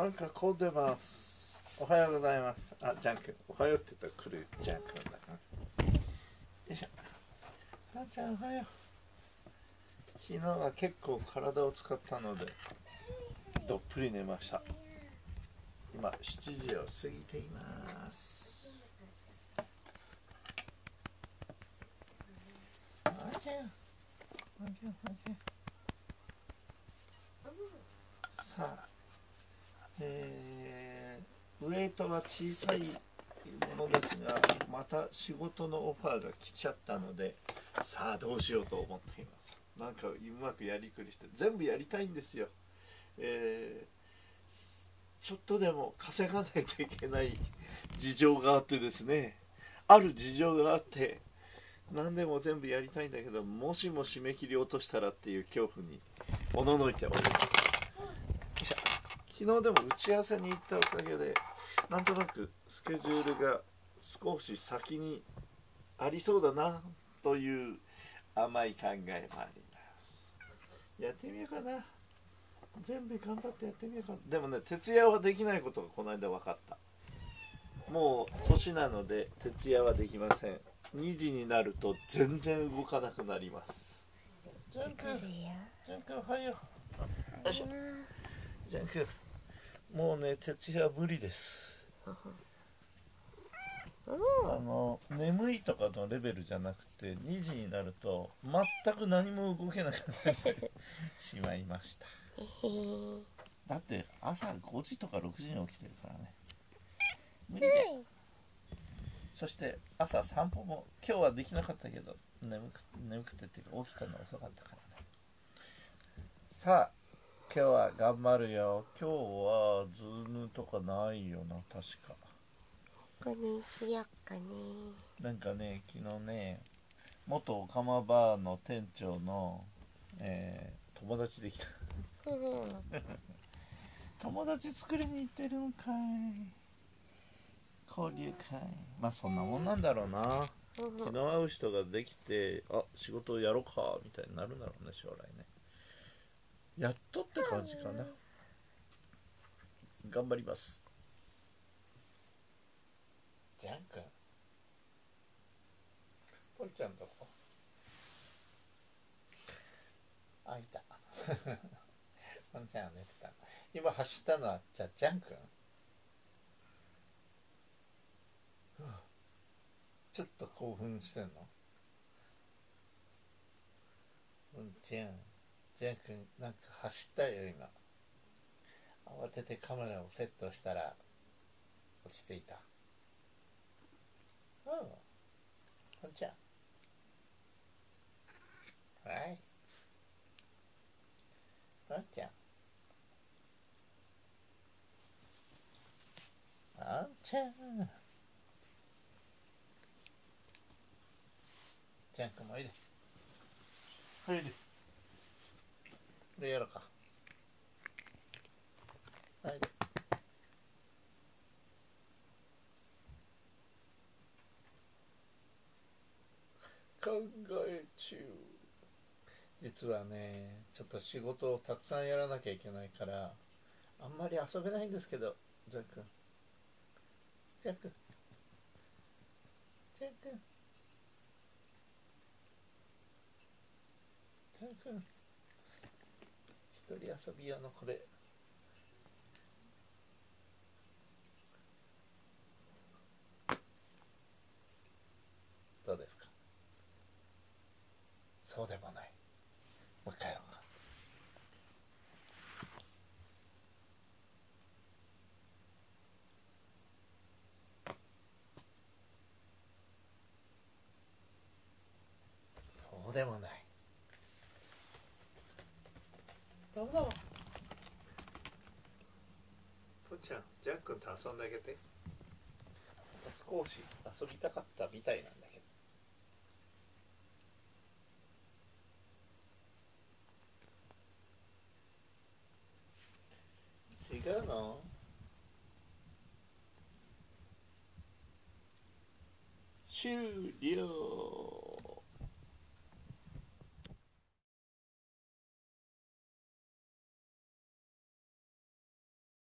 なんかこう出ますおはようございます。あジャン君。おはようって言ったら来るジャン君だからよいしょ。あちゃんおはよう。昨日は結構体を使ったのでどっぷり寝ました。今7時を過ぎています。あちゃんあちゃんあちゃんさあえー、ウエイトは小さいものですがまた仕事のオファーが来ちゃったのでさあどうしようと思っています。なんかうまくやりくりして全部やりたいんですよ、えー、ちょっとでも稼がないといけない事情があってですねある事情があって何でも全部やりたいんだけどもしも締め切り落としたらっていう恐怖におののいております。昨日でも打ち合わせに行ったおかげでなんとなくスケジュールが少し先にありそうだなという甘い考えもあります。やってみようかな。全部頑張ってやってみようかな。でもね徹夜はできないことがこの間分かった。もう年なので徹夜はできません。2時になると全然動かなくなります。ジャンくんジャンくんおはよう。ジャンくんもうね徹夜無理です。あの眠いとかのレベルじゃなくて2時になると全く何も動けなくなってしまいました。だって朝5時とか6時に起きてるからね。無理で。そして朝散歩も今日はできなかったけど眠く眠くてっていうか起きたの遅かったからね。さあ今日は頑張るよ。今日はズームとかないよな確か。こにしよっかね。なんかね昨日ね元オカマバーの店長の、えー、友達できた。友達作りに行ってるんかい。交流会。まあそんなもんなんだろうな。昨日会う人ができてあ仕事をやろうかみたいになるんだろうね将来ねやっとって感じかな。頑張ります。ジャン君。ポリちゃんどこ？あいた。ポリちゃんは寝てた。今走ったのはじゃジャン君？ちょっと興奮してんの？うんちゃんジェン君なんか走ったよ今。慌ててカメラをセットしたら落ち着いた。うん。こんちゃ。はい。こんちゃ。んあんちゃ。んジャン君もいいでおいででやろうか。はい。考え中。実はねちょっと仕事をたくさんやらなきゃいけないからあんまり遊べないんですけどジャックジャックジャックジャック一人遊び用のこれ。どうですか？そうでもない。もう一回やろうか。そうでもないダメだわぽちゃんジャックと遊んであげて。少し遊びたかったみたいなんだけど。違うの？終了。